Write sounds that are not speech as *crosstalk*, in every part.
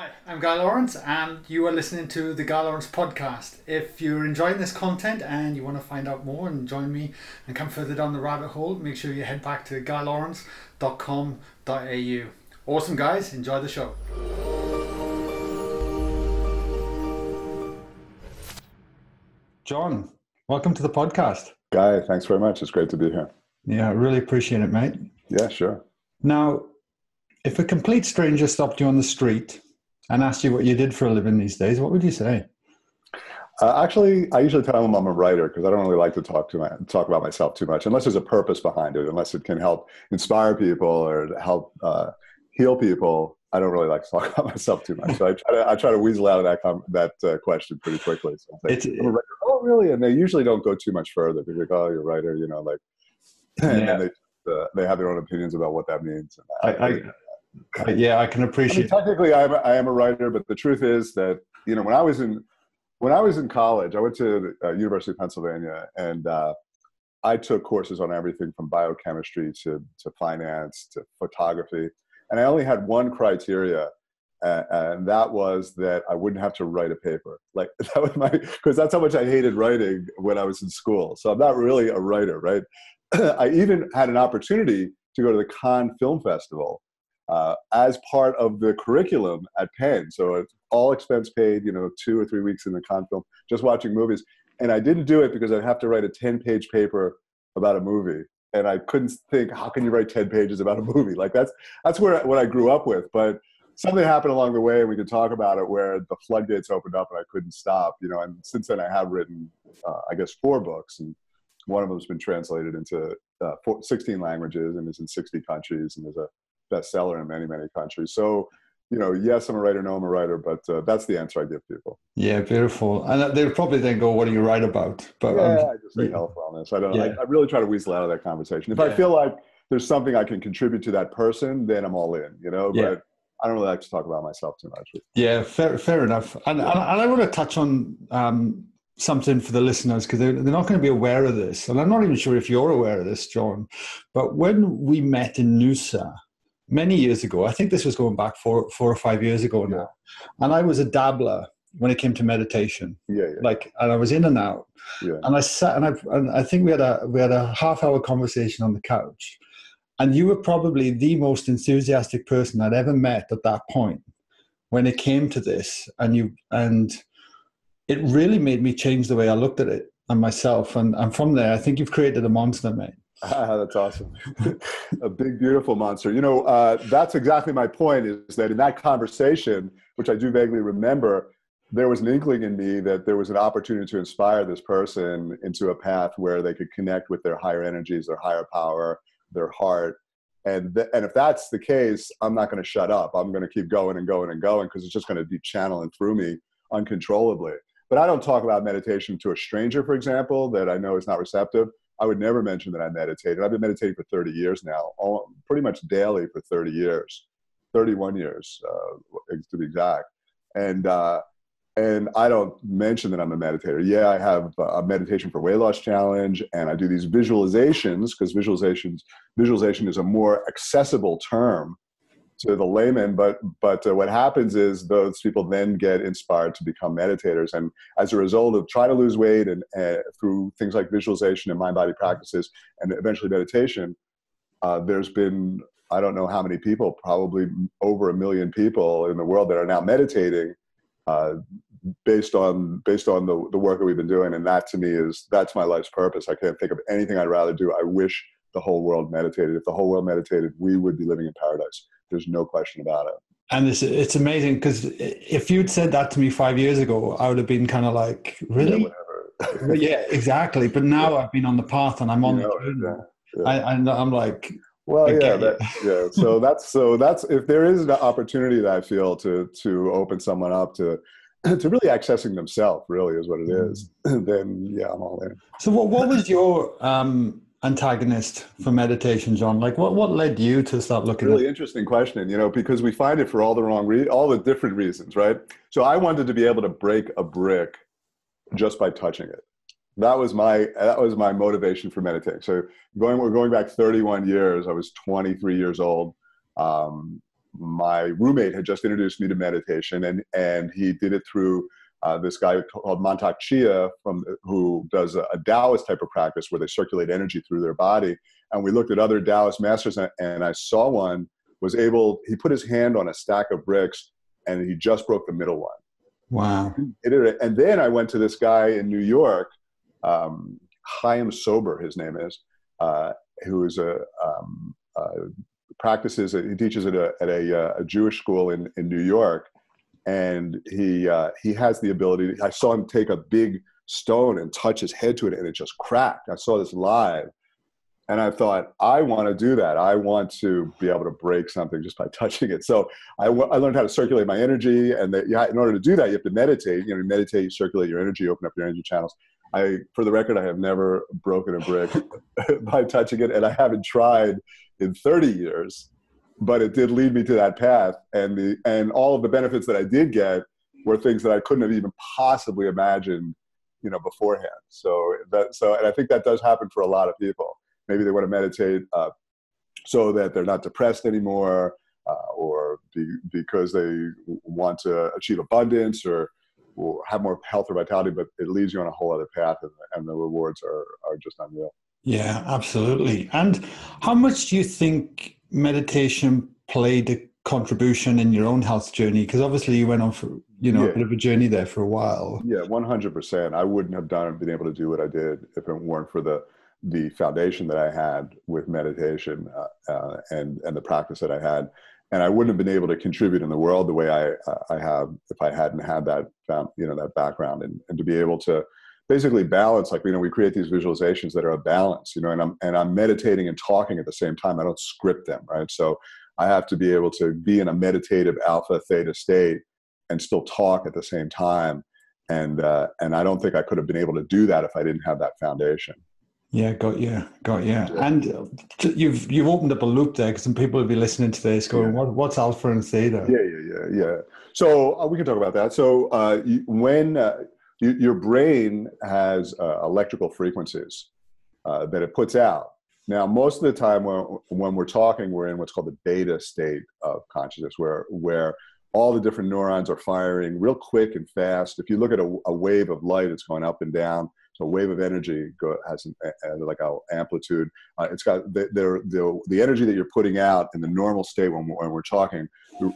Hi, I'm Guy Lawrence, and you are listening to the Guy Lawrence podcast. If you're enjoying this content and you want to find out more and join me and come further down the rabbit hole, make sure you head back to guylawrence.com.au. Awesome, guys. Enjoy the show. Jon, welcome to the podcast. Guy, thanks very much. It's great to be here. Yeah, I really appreciate it, mate. Yeah, sure. Now, if a complete stranger stopped you on the street and asked you what you did for a living these days, what would you say? Uh, actually, I usually tell them I'm a writer because I don't really like to talk to my, talk about myself too much, unless there's a purpose behind it, unless it can help inspire people or help uh, heal people. I don't really like to talk *laughs* about myself too much, so I try to, I try to weasel out of that com- that uh, question pretty quickly. So it's, oh, really? And they usually don't go too much further. They're like, oh, you're a writer, you know, like, *laughs* and yeah. they uh, they have their own opinions about what that means. I, I, I, yeah, I can appreciate. I mean, technically, I am, a, I am a writer, but the truth is that you know when I was in when I was in college, I went to uh, University of Pennsylvania, and uh, I took courses on everything from biochemistry to to finance to photography, and I only had one criteria, uh, and that was that I wouldn't have to write a paper. Like *laughs* that was my because that's how much I hated writing when I was in school. So I'm not really a writer, right? *clears throat* I even had an opportunity to go to the Cannes Film Festival uh, as part of the curriculum at Penn. So it's all expense paid, you know, two or three weeks in the Cannes film, just watching movies. And I didn't do it because I'd have to write a 10 page paper about a movie. And I couldn't think, how can you write 10 pages about a movie? Like that's, that's where, what I grew up with. But something happened along the way and we could talk about it where the floodgates opened up and I couldn't stop, you know, and since then I have written, uh, I guess, four books and one of them has been translated into uh, four, 16 languages and is in 60 countries and there's a bestseller in many many countries. So you know, yes, I'm a writer, no, I'm a writer, but uh, that's the answer I give people. Yeah, beautiful. And they'll probably then go, "What do you write about?" But yeah, um, I just say health wellness. I don't. Yeah. I, I, really try to weasel out of that conversation. If yeah. I feel like there's something I can contribute to that person, then I'm all in. You know, yeah. but I don't really like to talk about myself too much. Yeah, fair, fair enough. And, and, and I want to touch on um, something for the listeners because they're, they're not going to be aware of this, and I'm not even sure if you're aware of this, Jon. But when we met in Noosa many years ago. I think this was going back four, four or five years ago now. Yeah. And I was a dabbler when it came to meditation. Yeah, yeah. Like, and I was in and out. Yeah. And I sat, and I, and I think we had a we had a half hour conversation on the couch, and you were probably the most enthusiastic person I'd ever met at that point when it came to this, and you and it really made me change the way I looked at it and myself. And and from there, I think you've created a monster, mate. Ah, *laughs* that's awesome. *laughs* a big, beautiful monster. You know, uh, that's exactly my point is that in that conversation, which I do vaguely remember, there was an inkling in me that there was an opportunity to inspire this person into a path where they could connect with their higher energies, their higher power, their heart. And, th- and if that's the case, I'm not going to shut up. I'm going to keep going and going and going because it's just going to be channeling through me uncontrollably. But I don't talk about meditation to a stranger, for example, that I know is not receptive. I would never mention that I meditated. I've been meditating for 30 years now, all, pretty much daily for 30 years, 31 years uh, to be exact. And uh, and I don't mention that I'm a meditator. Yeah, I have a meditation for weight loss challenge, and I do these visualizations because visualizations visualization is a more accessible term to the layman but but uh, what happens is those people then get inspired to become meditators. And as a result of trying to lose weight and uh, through things like visualization and mind body practices and eventually meditation uh, there's been i don't know how many people probably over a million people in the world that are now meditating uh, based on based on the, the work that we've been doing. And that to me is that's my life's purpose. I can't think of anything i'd rather do. I wish the whole world meditated. If the whole world meditated we would be living in paradise there's no question about it. And it's it's amazing because if you'd said that to me five years ago, I would have been kind of like, really? Yeah, *laughs* yeah exactly. But now yeah. I've been on the path and I'm on you know, the. Yeah, I, I'm like, well, yeah, that, yeah. So *laughs* that's so that's if there is an opportunity that I feel to to open someone up to *clears throat* to really accessing themselves, really is what it is. Mm. *clears throat* then yeah, I'm all in. So what what was your um antagonist for meditation, Jon? Like, what, what led you to start looking? At? Really at- interesting question. You know, because we find it for all the wrong, re- all the different reasons, right? So I wanted to be able to break a brick just by touching it. That was my that was my motivation for meditating. So going we're going back 31 years. I was 23 years old. Um, my roommate had just introduced me to meditation, and and he did it through uh, this guy called Mantak Chia from who does a, a, Taoist type of practice where they circulate energy through their body. And we looked at other Taoist masters, and, and I saw one was able. He put his hand on a stack of bricks, and he just broke the middle one. Wow! And then I went to this guy in New York, um, Chaim Sober, his name is, uh, who is a um, uh, practices. He teaches at a at a, uh, a Jewish school in in New York and he uh, he has the ability. I saw him take a big stone and touch his head to it, and it just cracked. I saw this live, and I thought, I want to do that. I want to be able to break something just by *laughs* touching it. So I, I learned how to circulate my energy, and that yeah, in order to do that, you have to meditate. You know, meditate, you circulate your energy, open up your energy channels. I, for the record, I have never broken a brick *laughs* by touching it, and I haven't tried in 30 years but it did lead me to that path. And the and all of the benefits that i did get were things that i couldn't have even possibly imagined you know beforehand. So that so and i think that does happen for a lot of people. Maybe they want to meditate uh, so that they're not depressed anymore uh, or be, because they want to achieve abundance or, or have more health or vitality but it leads you on a whole other path and, and the rewards are, are just unreal. Yeah absolutely. And how much do you think meditation played a contribution in your own health journey? Because obviously you went on for you know yeah. a bit of a journey there for a while. Yeah, one hundred percent. I wouldn't have done been able to do what I did if it weren't for the the foundation that I had with meditation uh, uh, and and the practice that I had. And I wouldn't have been able to contribute in the world the way I I have if I hadn't had that you know that background and, and to be able to basically balance like you know we create these visualizations that are a balance you know and i'm and i'm meditating and talking at the same time i don't script them right so i have to be able to be in a meditative alpha theta state and still talk at the same time and uh, and i don't think i could have been able to do that if i didn't have that foundation yeah, got you, got you. And you've you've opened up a loop there because some people will be listening to this going, yeah. "What what's alpha and theta?" Yeah, yeah, yeah, yeah. So uh, we can talk about that. So uh, when uh, you, your brain has uh, electrical frequencies uh, that it puts out. Now, most of the time when, when we're talking, we're in what's called the beta state of consciousness, where, where all the different neurons are firing real quick and fast. If you look at a, a wave of light, it's going up and down. So a wave of energy go, has an, like an amplitude. Uh, it's got the, the, the, the, energy that you're putting out in the normal state when, when we're talking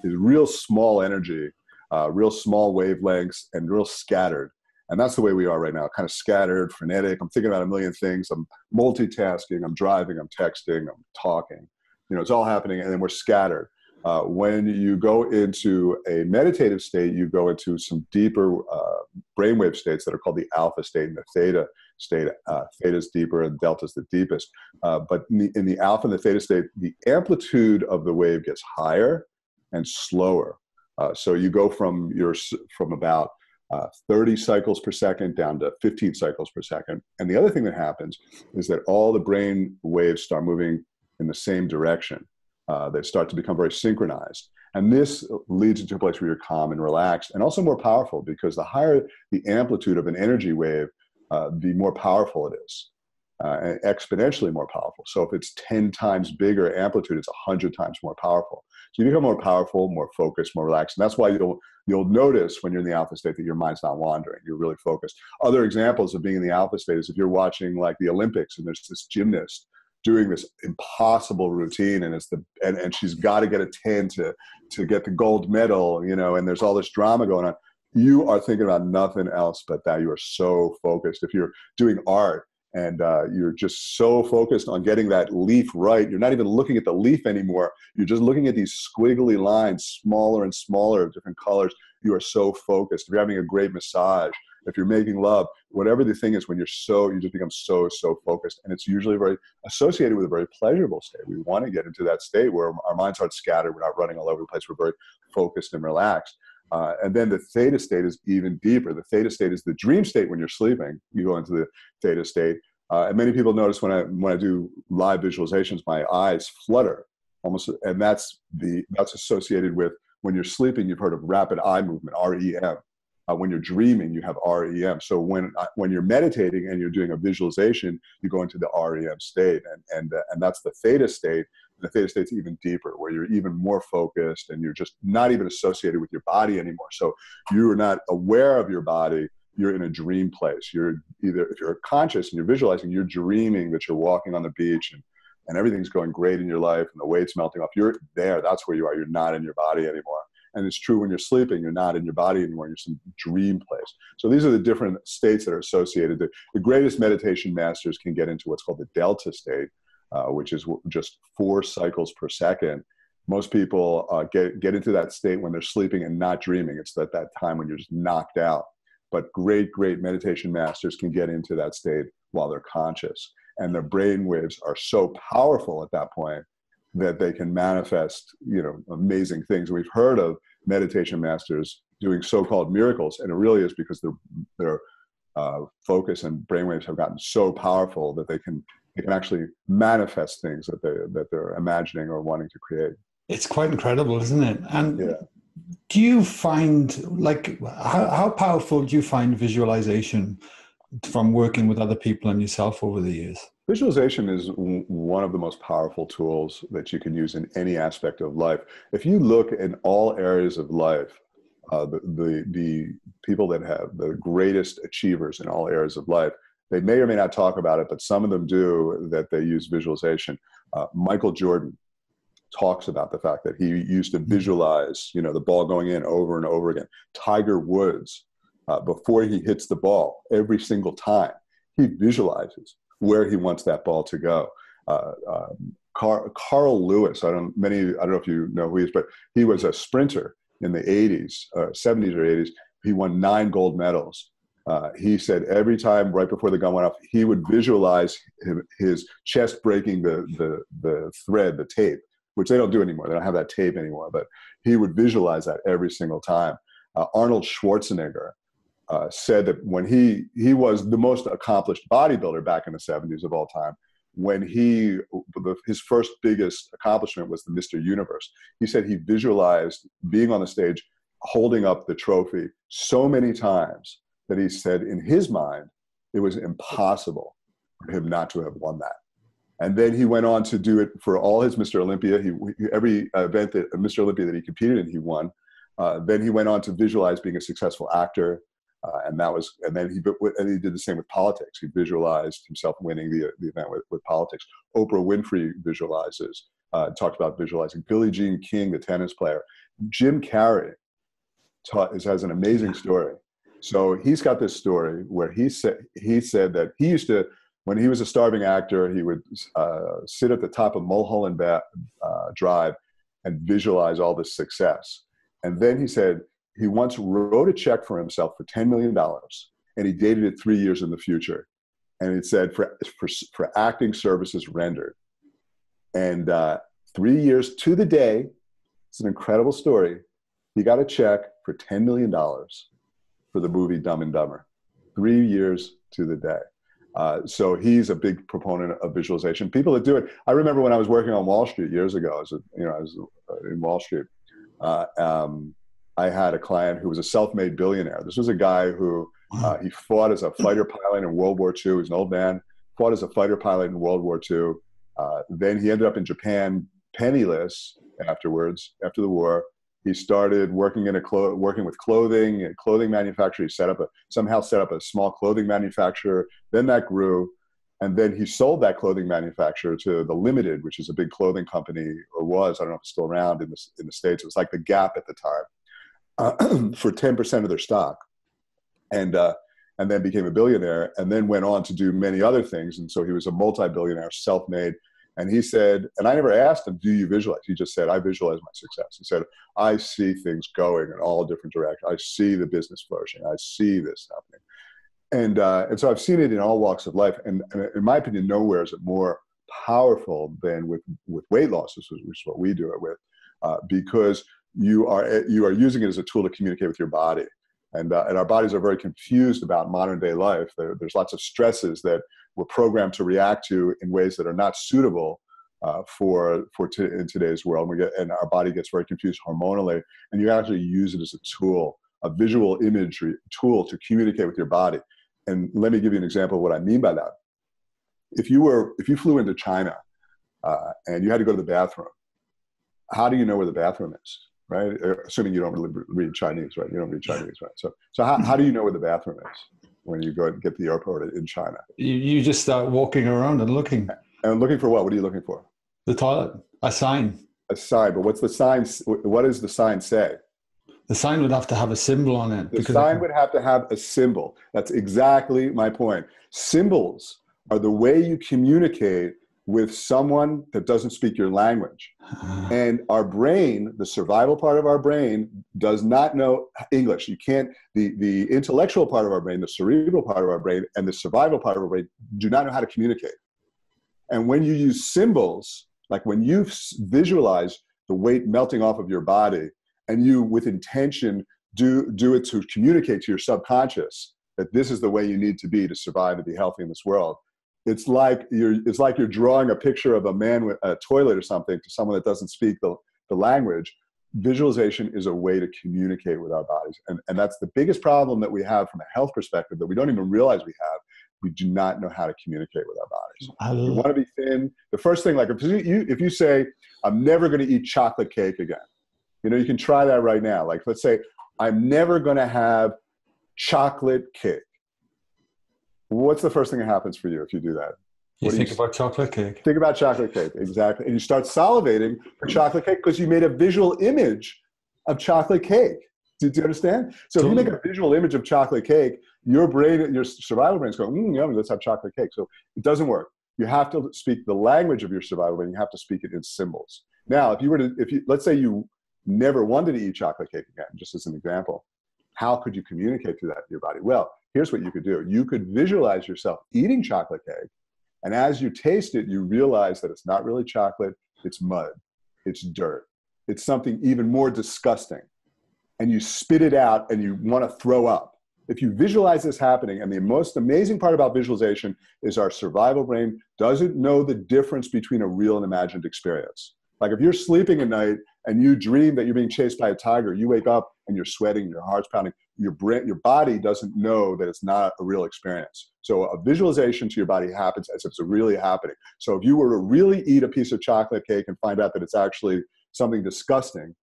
is real small energy, uh, real small wavelengths, and real scattered. And that's the way we are right now, kind of scattered, frenetic. I'm thinking about a million things. I'm multitasking, I'm driving, I'm texting, I'm talking. You know, it's all happening, and then we're scattered. Uh, when you go into a meditative state, you go into some deeper uh, brainwave states that are called the alpha state and the theta state. Uh, theta is deeper and delta is the deepest. Uh, but in the, in the alpha and the theta state, the amplitude of the wave gets higher and slower. Uh, so you go from your from about uh, 30 cycles per second down to 15 cycles per second. And the other thing that happens is that all the brain waves start moving in the same direction. Uh, they start to become very synchronized. And this leads into a place where you're calm and relaxed and also more powerful because the higher the amplitude of an energy wave, uh, the more powerful it is. Uh, exponentially more powerful. So if it's 10 times bigger amplitude, it's 100 times more powerful. So you become more powerful, more focused, more relaxed. And that's why you'll, you'll notice when you're in the alpha state that your mind's not wandering. You're really focused. Other examples of being in the alpha state is if you're watching like the Olympics and there's this gymnast doing this impossible routine and it's the and, and she's got to get a 10 to to get the gold medal you know and there's all this drama going on you are thinking about nothing else but that you are so focused if you're doing art and uh, you're just so focused on getting that leaf right. You're not even looking at the leaf anymore. You're just looking at these squiggly lines, smaller and smaller, of different colors. You are so focused. If you're having a great massage, if you're making love, whatever the thing is, when you're so, you just become so, so focused. And it's usually very associated with a very pleasurable state. We want to get into that state where our minds aren't scattered. We're not running all over the place. We're very focused and relaxed. Uh, and then the theta state is even deeper. The theta state is the dream state when you're sleeping. You go into the theta state. Uh, and many people notice when I when I do live visualizations, my eyes flutter almost, and that's the that's associated with when you're sleeping. You've heard of rapid eye movement, REM. Uh, when you're dreaming, you have REM. So when when you're meditating and you're doing a visualization, you go into the REM state, and and uh, and that's the theta state the theta state's even deeper, where you're even more focused and you're just not even associated with your body anymore. So you are not aware of your body. You're in a dream place. You're either, if you're conscious and you're visualizing, you're dreaming that you're walking on the beach and, and everything's going great in your life and the weight's melting off. You're there. That's where you are. You're not in your body anymore. And it's true when you're sleeping, you're not in your body anymore. You're some dream place. So these are the different states that are associated. The, the greatest meditation masters can get into what's called the delta state, uh, which is just four cycles per second. Most people uh, get, get into that state when they're sleeping and not dreaming. It's at that time when you're just knocked out. But great, great meditation masters can get into that state while they're conscious. And their brain waves are so powerful at that point that they can manifest, you know, amazing things. We've heard of meditation masters doing so-called miracles, and it really is because their their uh, focus and brainwaves have gotten so powerful that they can they can actually manifest things that they that they're imagining or wanting to create. It's quite incredible, isn't it? And yeah. do you find like how, how powerful do you find visualization from working with other people and yourself over the years? Visualization is one of the most powerful tools that you can use in any aspect of life. If you look in all areas of life, uh, the, the, the people that have the greatest achievers in all areas of life, they may or may not talk about it, but some of them do that they use visualization. Uh, Michael Jordan talks about the fact that he used to visualize, you know, the ball going in over and over again. Tiger Woods, uh, before he hits the ball, every single time, he visualizes where he wants that ball to go. Uh, um, Carl, Carl Lewis, I don't many I don't know if you know who he is, but he was a sprinter in the 80s, uh, 70s or 80s. He won nine gold medals. Uh, he said every time right before the gun went off, he would visualize his, chest breaking the, the, the thread, the tape, which they don't do anymore. They don't have that tape anymore, but he would visualize that every single time. Uh, Arnold Schwarzenegger, uh, said that when he he was the most accomplished bodybuilder back in the 70s of all time when he his first biggest accomplishment was the mr universe he said he visualized being on the stage holding up the trophy so many times that he said in his mind it was impossible for him not to have won that and then he went on to do it for all his mr olympia he every event that mr olympia that he competed in he won uh, then he went on to visualize being a successful actor uh, and that was, and then he, and he did the same with politics. He visualized himself winning the, the event with, with politics. Oprah Winfrey visualizes, uh, talked about visualizing. Billie Jean King, the tennis player. Jim Carrey taught, has an amazing story. So he's got this story where he said, he said that he used to, when he was a starving actor, he would uh, sit at the top of Mulholland ba- uh, Drive and visualize all this success. And then he said, he once wrote a check for himself for $10 million and he dated it three years in the future. And it said for, for, for acting services rendered. And uh, three years to the day, it's an incredible story. He got a check for $10 million for the movie Dumb and Dumber. Three years to the day. Uh, so he's a big proponent of visualization. People that do it, I remember when I was working on Wall Street years ago, as a, you know, I was uh, in Wall Street. Uh, um, I had a client who was a self-made billionaire. This was a guy who uh, he fought as a fighter pilot in World War II. He's an old man. Fought as a fighter pilot in World War II. Uh, then he ended up in Japan penniless afterwards. After the war, he started working in a clo- working with clothing and clothing manufacturer. He set up a somehow set up a small clothing manufacturer. Then that grew, and then he sold that clothing manufacturer to the Limited, which is a big clothing company, or was I don't know if it's still around in the in the states. It was like the Gap at the time uh, *clears throat* for 10% of their stock and uh, and then became a billionaire and then went on to do many other things and so he was a multi-billionaire self-made and he said and i never asked him do you visualize? He just said i visualize my success. He said i see things going in all different directions. I see the business flourishing. I see this happening. And uh, and so i've seen it in all walks of life. And, and in my opinion nowhere is it more powerful than with with weight loss which is what we do it with uh, because you are you are using it as a tool to communicate with your body and, uh, and our bodies are very confused about modern day life. There, there's lots of stresses that we're programmed to react to in ways that are not suitable uh, for for t- in today's world. We get and our body gets very confused hormonally. And you actually use it as a tool a visual imagery tool to communicate with your body. And let me give you an example of what i mean by that. If you were if you flew into china uh, and you had to go to the bathroom. How do you know where the bathroom is, right? Uh, assuming you don't really read Chinese, right? You don't read Chinese, right? So, so how, how do you know where the bathroom is when you go and get the airport in China? You, you just start walking around and looking. And looking for what? What are you looking for? The toilet. A sign. A sign. But what's the sign? What does the sign say? The sign would have to have a symbol on it. The sign would have to have a symbol. That's exactly my point. Symbols are the way you communicate with someone that doesn't speak your language. Uh-huh. and our brain, the survival part of our brain, does not know English. You can't, the, the intellectual part of our brain, the cerebral part of our brain, and the survival part of our brain do not know how to communicate. And when you use symbols, like when you visualize the weight melting off of your body, and you, with intention, do, do it to communicate to your subconscious that this is the way you need to be to survive and be healthy in this world, it's like you're it's like you're drawing a picture of a man with a toilet or something to someone that doesn't speak the, the language. Visualization is a way to communicate with our bodies. And, and that's the biggest problem that we have from a health perspective that we don't even realize we have. We do not know how to communicate with our bodies. You want to be thin. The first thing like if you if you say i'm never going to eat chocolate cake again you know you can try that right now. Like let's say i'm never going to have chocolate cake What's the first thing that happens for you if you do that? You think you, about chocolate cake. Think about chocolate cake, exactly. And you start salivating for chocolate cake because you made a visual image of chocolate cake. Do, do you understand? So totally. if you make a visual image of chocolate cake, your brain, your survival brain is going, mm, yummy, let's have chocolate cake. So it doesn't work. You have to speak the language of your survival brain. You have to speak it in symbols. Now, if you were to, if you, let's say you never wanted to eat chocolate cake again, just as an example, how could you communicate to that to your body? Well, here's what you could do. You could visualize yourself eating chocolate cake and as you taste it you realize that it's not really chocolate it's mud it's dirt it's something even more disgusting. And you spit it out and you want to throw up. If you visualize this happening and the most amazing part about visualization is our survival brain doesn't know the difference between a real and imagined experience. Like if you're sleeping at night and you dream that you're being chased by a tiger you wake up and you're sweating your heart's pounding your brain, your body doesn't know that it's not a real experience. So a visualization to your body happens as if it's really happening. So if you were to really eat a piece of chocolate cake and find out that it's actually something disgusting,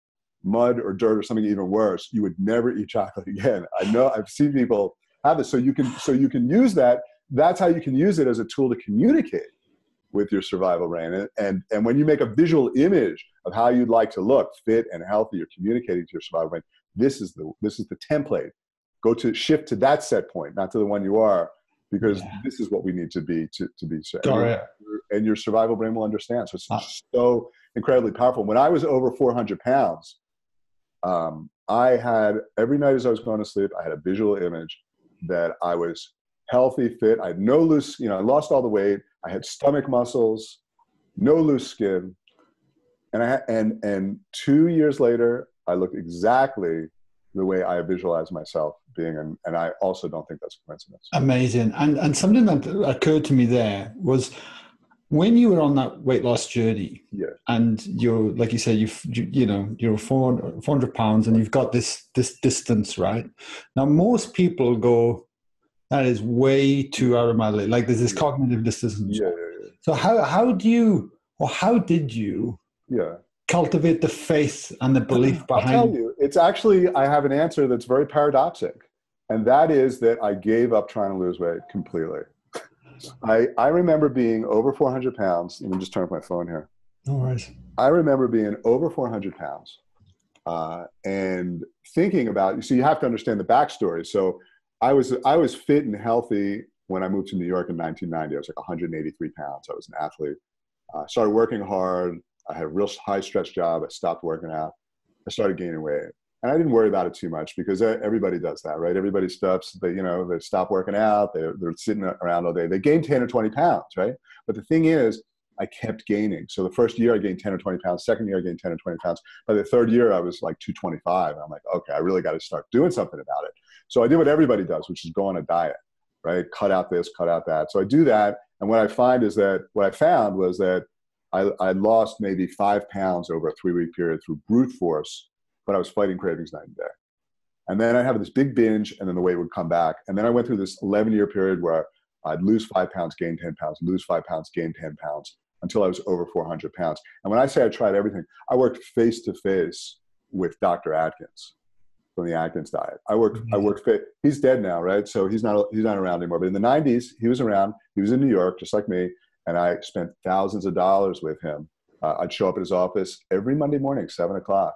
mud or dirt or something even worse, you would never eat chocolate *laughs* again. I know I've seen people have this. So you can so you can use that. That's how you can use it as a tool to communicate with your survival brain. And, and, and when you make a visual image of how you'd like to look, fit and healthy, you're communicating to your survival brain this is the this is the template. Go to shift to that set point not to the one you are because yeah. this is what we need to be to, to be set and, and your survival brain will understand. So it's ah. so incredibly powerful. When i was over 400 pounds um, i had every night as i was going to sleep i had a visual image that i was healthy fit. I had no loose you know i lost all the weight. I had stomach muscles no loose skin. And i and and two years later I look exactly the way I visualize myself being, and, and I also don't think that's a coincidence. Amazing. And and something that occurred to me there was when you were on that weight loss journey, yeah. and you're like you said, you've you, you know you're 400, 400 pounds, and you've got this this distance, right? Now most people go, that is way too out of my league. Like there's this cognitive distance. Yeah, yeah, yeah. So how how do you or how did you? Yeah cultivate the faith and the belief behind I'll tell you, it's actually, I have an answer that's very paradoxic. And that is that I gave up trying to lose weight completely. I, I remember being over 400 pounds. Let me just turn off my phone here. No worries. I remember being over 400 pounds uh, and thinking about, you see, you have to understand the backstory. So I was, I was fit and healthy when I moved to New York in 1990. I was like 183 pounds. I was an athlete. Uh, started working hard, I had a real high stress job. I stopped working out. I started gaining weight. And I didn't worry about it too much because everybody does that, right? Everybody stops, they, you know, they stop working out, they're, they're sitting around all day. They gain 10 or 20 pounds, right? But the thing is, I kept gaining. So the first year I gained 10 or 20 pounds. Second year I gained 10 or 20 pounds. By the third year I was like 225. I'm like, okay, I really got to start doing something about it. So I did what everybody does, which is go on a diet, right? Cut out this, cut out that. So I do that. And what I find is that what I found was that I, I lost maybe five pounds over a three week period through brute force, but I was fighting cravings night and day. And then I'd have this big binge, and then the weight would come back. And then I went through this 11 year period where I'd lose five pounds, gain 10 pounds, lose five pounds, gain 10 pounds. until I was over 400 pounds. And when I say I tried everything, I worked face to face with Dr. Atkins from the Atkins diet. I worked, mm-hmm. I worked fit. He's dead now, right? So he's not, he's not around anymore. But in the 90s, he was around. He was in New York, just like me. And I spent thousands of dollars with him. Uh, I'd show up at his office every Monday morning, seven o'clock.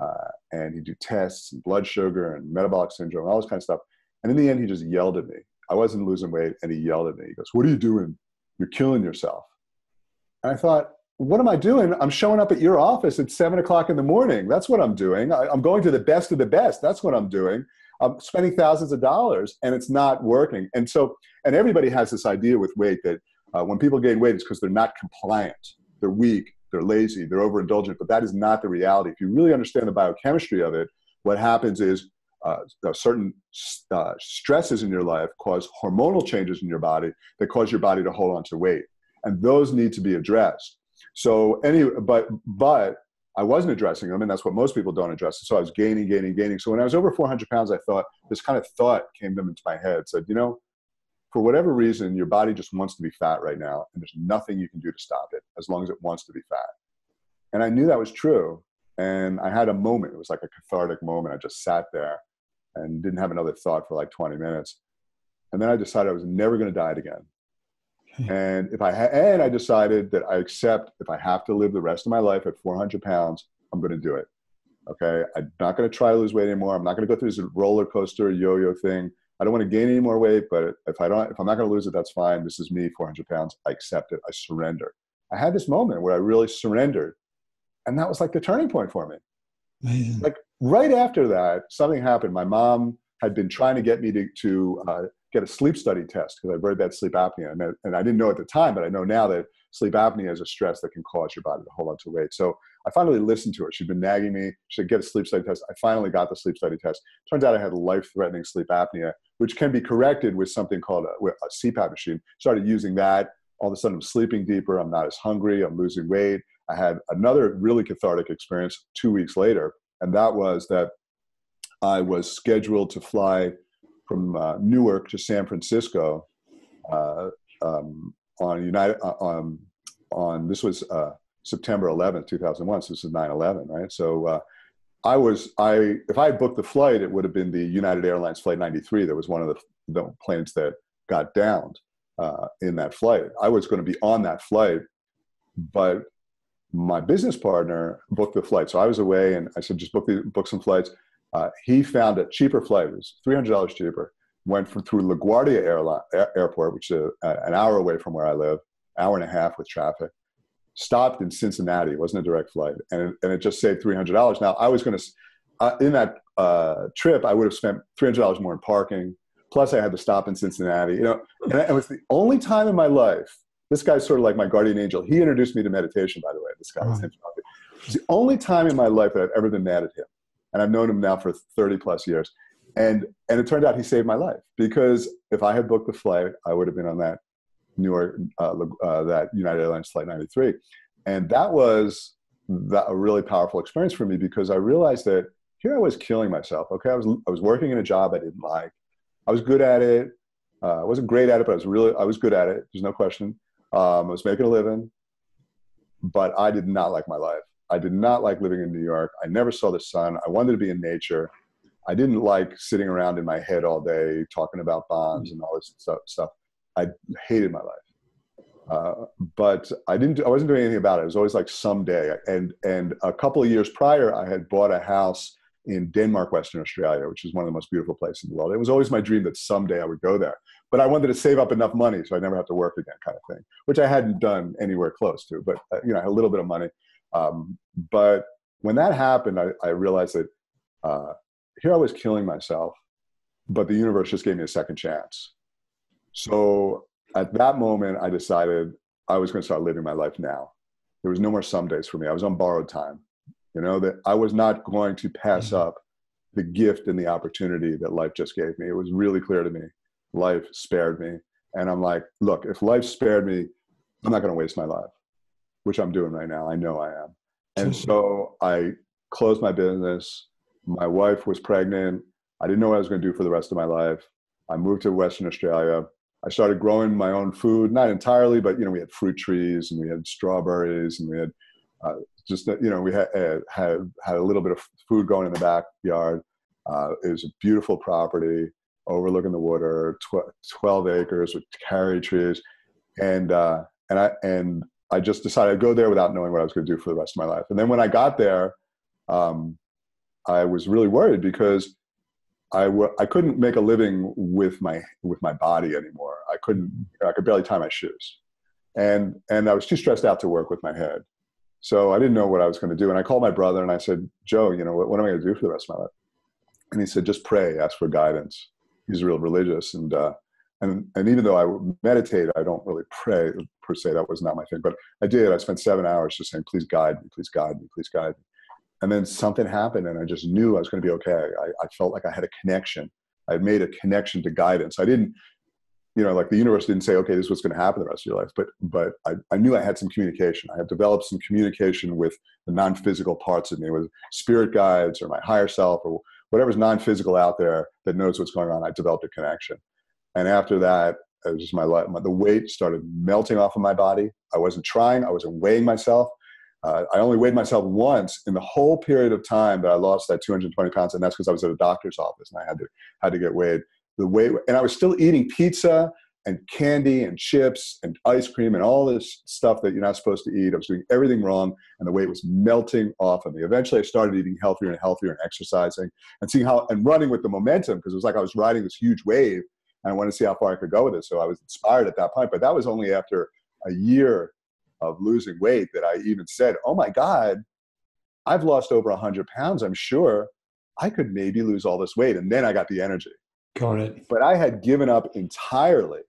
Uh, and he'd do tests and blood sugar and metabolic syndrome, and all this kind of stuff. And in the end, he just yelled at me. I wasn't losing weight, and he yelled at me. He goes, What are you doing? You're killing yourself. And I thought, What am I doing? I'm showing up at your office at seven o'clock in the morning. That's what I'm doing. I, I'm going to the best of the best. That's what I'm doing. I'm spending thousands of dollars, and it's not working. And so, and everybody has this idea with weight that uh, when people gain weight, it's because they're not compliant, they're weak, they're lazy, they're overindulgent. But that is not the reality. If you really understand the biochemistry of it, what happens is uh, certain uh, stresses in your life cause hormonal changes in your body that cause your body to hold on to weight, and those need to be addressed. So, any, but but I wasn't addressing them, and that's what most people don't address. So I was gaining, gaining, gaining. So when I was over 400 pounds, I thought this kind of thought came into my head. Said, you know, for whatever reason, your body just wants to be fat right now, and there's nothing you can do to stop it as long as it wants to be fat. And I knew that was true. And I had a moment. It was like a cathartic moment. I just sat there and didn't have another thought for like 20 minutes. And then I decided I was never going to diet again. Hmm. and if I ha- and I decided that I accept if I have to live the rest of my life at 400 pounds, I'm going to do it. Okay, I'm not going to try to lose weight anymore. I'm not going to go through this roller coaster yo-yo thing. I don't want to gain any more weight, but if I don't, if I'm not going to lose it, that's fine. This is me, 400 pounds. I accept it. I surrender. I had this moment where I really surrendered, and that was like the turning point for me. Like right after that, something happened. My mom had been trying to get me to, to uh, get a sleep study test because I have very bad sleep apnea. And, and I didn't know at the time, but I know now that sleep apnea is a stress that can cause your body to hold on to weight. So I finally listened to her. She'd been nagging me. She said, get a sleep study test. I finally got the sleep study test. Turns out I had life threatening sleep apnea, which can be corrected with something called a, a CPAP machine. Started using that. All of a sudden, I'm sleeping deeper. I'm not as hungry. I'm losing weight. I had another really cathartic experience two weeks later and that was that I was scheduled to fly from uh, Newark to San Francisco uh, um, on United uh, on on this was uh, September 11th, 2001. So this is 9/11, right? So uh, I was I if I had booked the flight, it would have been the United Airlines flight 93. That was one of the, the planes that got downed uh, in that flight. I was going to be on that flight, but my business partner booked the flight. So I was away and I said, just book, the, book some flights. Uh, he found a cheaper flight. It was $300 cheaper. Went from, through LaGuardia Airline, Airport, which is a, an hour away from where I live, hour and a half with traffic. Stopped in Cincinnati. It wasn't a direct flight. And it, and it just saved $300. Now, I was going to, uh, in that uh, trip, I would have spent $300 more in parking. Plus, I had to stop in Cincinnati. You know, and it was the only time in my life this guy's sort of like my guardian angel. He introduced me to meditation, by the way. This guy, right. It's the only time in my life that I've ever been mad at him, and I've known him now for 30 plus years. And and it turned out he saved my life because if I had booked the flight, I would have been on that New uh, uh, that United Airlines flight 93, and that was that, a really powerful experience for me because I realized that here I was killing myself. Okay, I was I was working in a job I didn't like. I was good at it. Uh, I wasn't great at it, but I was really I was good at it. There's no question. Um, I was making a living, but I did not like my life. I did not like living in New York. I never saw the sun. I wanted to be in nature. I didn't like sitting around in my head all day talking about bonds and all this stuff. stuff. I hated my life. Uh, but I didn't. I wasn't doing anything about it. It was always like someday. And and a couple of years prior, I had bought a house in Denmark, Western Australia, which is one of the most beautiful places in the world. It was always my dream that someday I would go there but I wanted to save up enough money so I never have to work again, kind of thing, which I hadn't done anywhere close to. But uh, you know, I had a little bit of money. Um, but when that happened, I, I realized that uh, here I was killing myself, but the universe just gave me a second chance. So at that moment, I decided I was going to start living my life now. There was no more some days for me. I was on borrowed time. You know that I was not going to pass mm-hmm. up the gift and the opportunity that life just gave me. It was really clear to me life spared me. And I'm like, look, if life spared me, I'm not going to waste my life, which I'm doing right now. I know I am. And so I closed my business. My wife was pregnant. I didn't know what I was going to do for the rest of my life. I moved to Western Australia. I started growing my own food, not entirely, but you know, we had fruit trees and we had strawberries and we had uh, just you know we had, had had a little bit of food going in the backyard. Uh, it was a beautiful property overlooking the water, tw- twelve acres with cherry trees, and uh, and I and I just decided I'd go there without knowing what I was going to do for the rest of my life. And then when I got there, um, I was really worried because I w- I couldn't make a living with my with my body anymore. I couldn't. I could barely tie my shoes, and and I was too stressed out to work with my head. So I didn't know what I was going to do. And I called my brother and I said, Joe, you know, what, what am I going to do for the rest of my life? And he said, just pray, ask for guidance. He's real religious, and uh, and and even though I meditate, I don't really pray per se. That was not my thing, but I did. I spent seven hours just saying, "Please guide me, please guide me, please guide me." And then something happened, and I just knew I was going to be okay. I, I felt like I had a connection. I made a connection to guidance. I didn't, you know, like the universe didn't say, "Okay, this is what's going to happen the rest of your life," but but I, I knew I had some communication. I had developed some communication with the non-physical parts of me, with spirit guides or my higher self or whatever's non-physical out there that knows what's going on. I developed a connection, and after that, it was just my life. The weight started melting off of my body. I wasn't trying. I wasn't weighing myself. Uh, I only weighed myself once in the whole period of time that I lost that 220 pounds, and that's because I was at a doctor's office and I had to had to get weighed. The weight, and I was still eating pizza and candy and chips and ice cream and all this stuff that you're not supposed to eat. I was doing everything wrong, and the weight was melting off of me. Eventually, I started eating healthier and healthier and exercising and seeing how and running with the momentum because it was like I was riding this huge wave, and I wanted to see how far I could go with it. So I was inspired at that point. But that was only after a year of losing weight that I even said, "Oh my God, I've lost over 100 pounds. I'm sure I could maybe lose all this weight." And then I got the energy. Got it. But I had given up entirely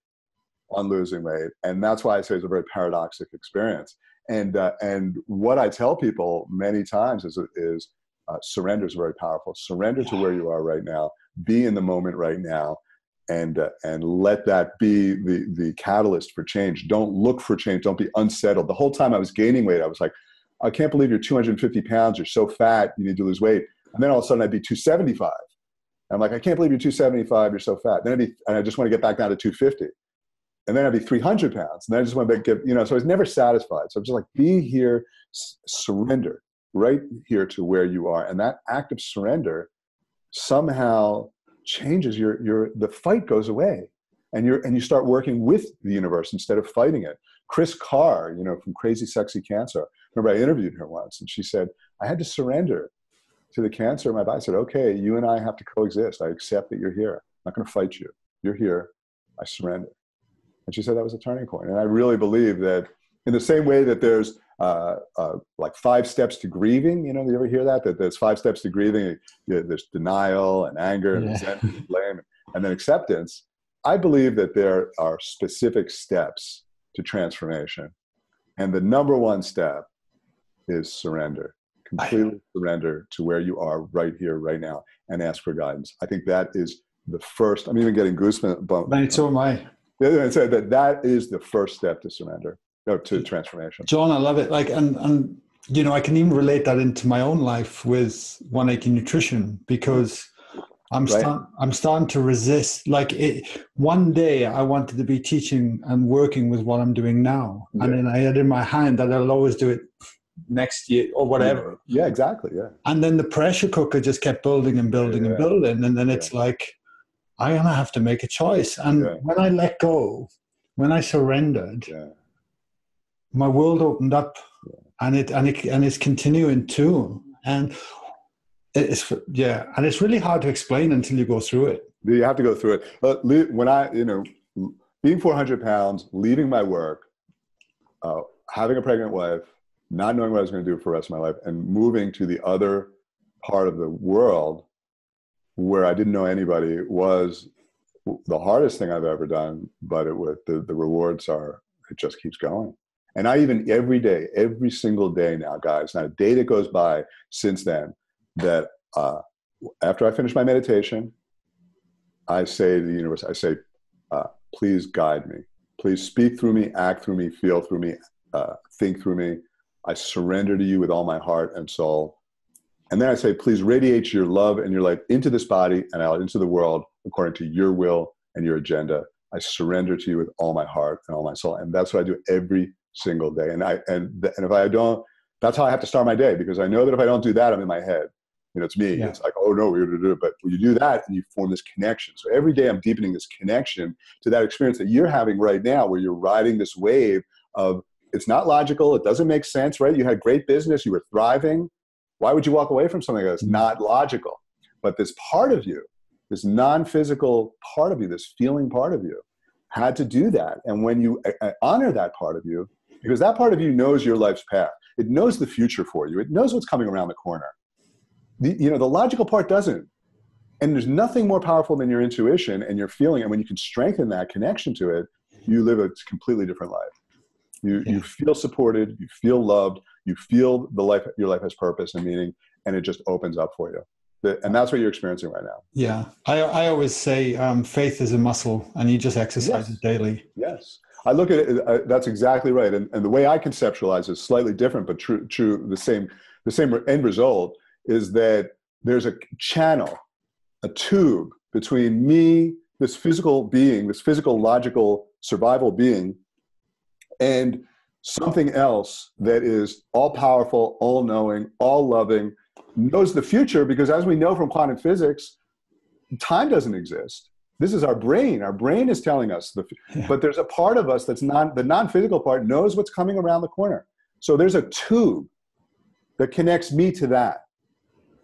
on losing weight, and that's why I say it's a very paradoxic experience. And uh, and what I tell people many times is is uh, surrender is very powerful. Surrender to where you are right now. Be in the moment right now, and uh, and let that be the the catalyst for change. Don't look for change. Don't be unsettled. The whole time I was gaining weight, I was like, I can't believe you're 250 pounds. You're so fat. You need to lose weight. And then all of a sudden I'd be 275. I'm like, I can't believe you're 275. You're so fat. Then I'd be, and I just want to get back down to 250 and then I'd be 300 pounds. And then I just want to get, you know, so I was never satisfied. So I'm just like, be here, surrender right here to where you are. And that act of surrender somehow changes your, your, the fight goes away and you're, and you start working with the universe instead of fighting it. Kris Carr, you know, from Crazy Sexy Cancer. Remember I interviewed her once and she said, I had to surrender to the cancer in my body. I said, okay, you and I have to coexist. I accept that you're here. I'm not going to fight you. You're here. I surrender. And she said that was a turning point. And I really believe that in the same way that there's uh, uh, like five steps to grieving, you know, you ever hear that? That there's five steps to grieving. There's denial and anger and yeah. and blame and then acceptance. I believe that there are specific steps to transformation. And the number one step is surrender. Completely surrender to where you are right here, right now, and ask for guidance. I think that is the first. I'm even getting goosebumps. Mate, so am I. And that that is the first step to surrender or to transformation. Jon, I love it. Like, and and you know, I can even relate that into my own life with 180 nutrition because I'm right. start, I'm starting to resist. Like, it, one day I wanted to be teaching and working with what I'm doing now, yeah. and then I had in my hand that I'll always do it next year or whatever. Yeah, yeah exactly. Yeah. And then the pressure cooker just kept building and building yeah, and building, and then it's like I'm gonna have to make a choice. And when I let go, when I surrendered. My world opened up, and it and it and it's continuing too. And it's yeah, and it's really hard to explain until you go through it. You have to go through it. When I, you know, being 400 pounds, leaving my work, uh, having a pregnant wife, not knowing what I was going to do for the rest of my life, and moving to the other part of the world where I didn't know anybody was the hardest thing I've ever done, but it was the, the rewards are, it just keeps going. And I even every day, every single day now, guys, not a day that goes by since then that uh, after I finish my meditation, I say to the universe, I say, uh, please guide me. Please speak through me, act through me, feel through me, uh, think through me. I surrender to you with all my heart and soul. And then I say, please radiate your love and your light into this body and out into the world according to your will and your agenda. I surrender to you with all my heart and all my soul. And that's what I do every single day. And I and and if I don't, that's how I have to start my day because I know that if I don't do that, I'm in my head. You know, it's me. Yeah. It's like, oh no, we're gonna do it. But when you do that and you form this connection. So every day I'm deepening this connection to that experience that you're having right now, where you're riding this wave of it's not logical, it doesn't make sense, right? You had great business, you were thriving. Why would you walk away from something that's mm-hmm. not logical? But this part of you, this non-physical part of you, this feeling part of you, had to do that. And when you uh, uh, honor that part of you, because that part of you knows your life's path, it knows the future for you, it knows what's coming around the corner the, you know, the logical part doesn't. And there's nothing more powerful than your intuition and your feeling. And when you can strengthen that connection to it, you live a completely different life. You, yeah. you feel supported, you feel loved, you feel the life, your life has purpose and meaning, and it just opens up for you. And that's what you're experiencing right now. Yeah. I, I always say um, faith is a muscle and you just exercise yes. it daily. Yes. I look at it, uh, that's exactly right. And, and the way I conceptualize is slightly different, but true, true, the same, the same end result is that there's a channel, a tube between me, this physical being, this physical, logical, survival being, and something else that is all powerful, all knowing, all loving, knows the future because as we know from quantum physics, time doesn't exist. This is our brain. Our brain is telling us the, yeah. but there's a part of us that's not the non-physical part knows what's coming around the corner. So there's a tube that connects me to that.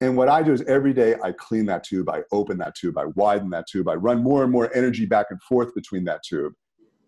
And what I do is every day I clean that tube, I open that tube, I widen that tube, I run more and more energy back and forth between that tube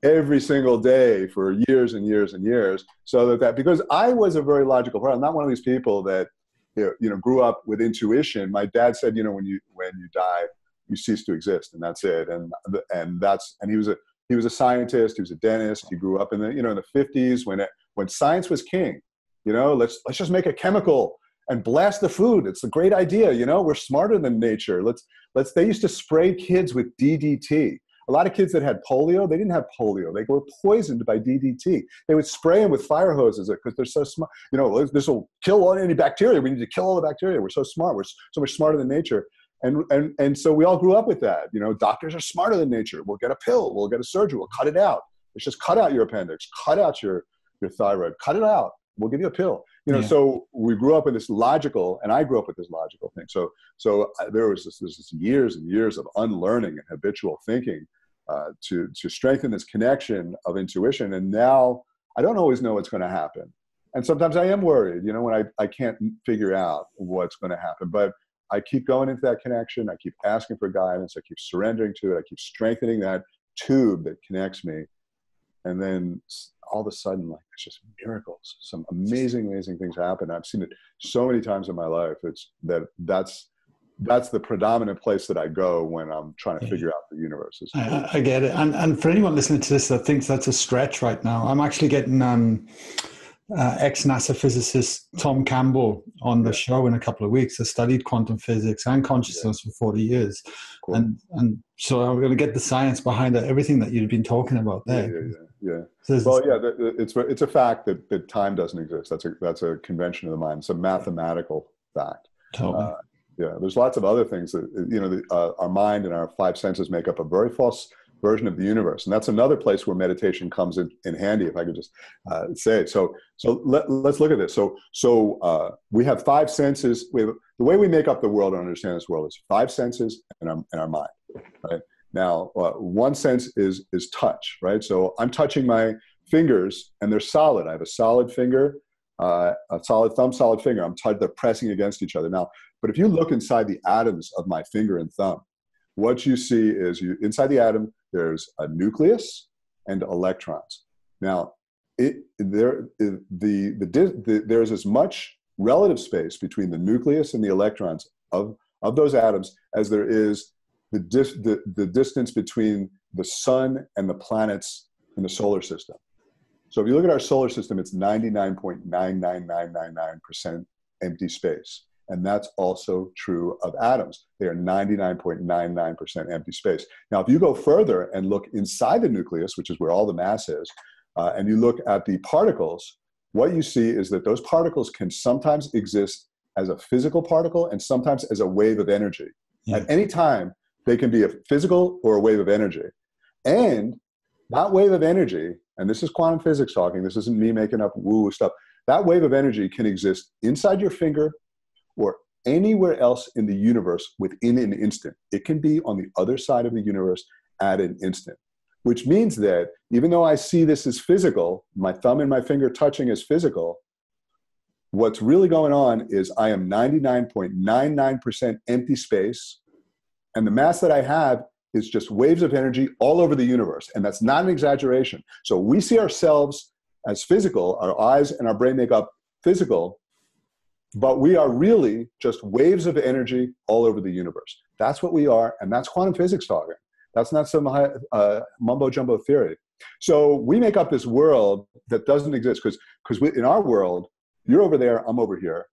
every single day for years and years and years. So that, that because I was a very logical person, I'm not one of these people that you know, grew up with intuition. My dad said, you know, when you when you die, you cease to exist, and that's it. And and that's and he was a he was a scientist. He was a dentist. He grew up in the you know in the 50s when it, when science was king. You know, let's let's just make a chemical and blast the food. It's a great idea. You know, we're smarter than nature. Let's let's. They used to spray kids with DDT. A lot of kids that had polio, they didn't have polio. They were poisoned by DDT. They would spray them with fire hoses because they're so smart. You know, this will kill all any bacteria. We need to kill all the bacteria. We're so smart. We're so much smarter than nature. And, and, and so we all grew up with that. You know, doctors are smarter than nature. We'll get a pill. We'll get a surgery. We'll cut it out. It's just cut out your appendix. Cut out your, your thyroid. Cut it out. We'll give you a pill you know yeah. so we grew up with this logical and i grew up with this logical thing so so there was this, this years and years of unlearning and habitual thinking uh, to to strengthen this connection of intuition and now i don't always know what's going to happen and sometimes i am worried you know when i, I can't figure out what's going to happen but i keep going into that connection i keep asking for guidance i keep surrendering to it i keep strengthening that tube that connects me and then all of a sudden, like it's just miracles. Some amazing, amazing things happen. I've seen it so many times in my life. It's that that's that's the predominant place that I go when I'm trying to figure out the universe. I, I, get it. And, and for anyone listening to this that thinks that's a stretch right now, I'm actually getting um, uh, ex NASA physicist Tom Campbell on the show in a couple of weeks. I studied quantum physics and consciousness yeah. for 40 years. Cool. And, and so I'm going to get the science behind it, everything that you've been talking about there. Yeah, yeah, yeah. well, yeah, it's it's a fact that, that time doesn't exist. That's a that's a convention of the mind. It's a mathematical fact. Totally. Uh, yeah, there's lots of other things that you know. The, uh, our mind and our five senses make up a very false version of the universe, and that's another place where meditation comes in, in handy. If I could just uh, say it. So, so let, us look at this. So, so uh, we have five senses. We have, the way we make up the world and understand this world is five senses and our, and our mind. Right now, uh, one sense is is touch, right? So I'm touching my fingers, and they're solid. I have a solid finger, uh, a solid thumb, solid finger. I'm they're pressing against each other. Now, but if you look inside the atoms of my finger and thumb, what you see is you inside the atom there's a nucleus and electrons. Now, it, there the, the, the, the there's as much relative space between the nucleus and the electrons of, of those atoms as there is the, dis, the, the distance between the sun and the planets in the solar system. So if you look at our solar system, it's 99.99999% empty space. And that's also true of atoms. They are 99.99% empty space. Now, if you go further and look inside the nucleus, which is where all the mass is, uh, and you look at the particles, what you see is that those particles can sometimes exist as a physical particle and sometimes as a wave of energy. Yeah. At any time, they can be a physical or a wave of energy. And that wave of energy, and this is quantum physics talking, this isn't me making up woo woo stuff. That wave of energy can exist inside your finger or anywhere else in the universe within an instant. It can be on the other side of the universe at an instant, which means that even though I see this as physical, my thumb and my finger touching is physical, what's really going on is I am 99.99% empty space, and the mass that I have is just waves of energy all over the universe. And that's not an exaggeration. So we see ourselves as physical, our eyes and our brain make up physical, but we are really just waves of energy all over the universe. That's what we are, and that's quantum physics talking. That's not some high, uh, mumbo jumbo theory. So we make up this world that doesn't exist because because in our world, you're over there, I'm over here.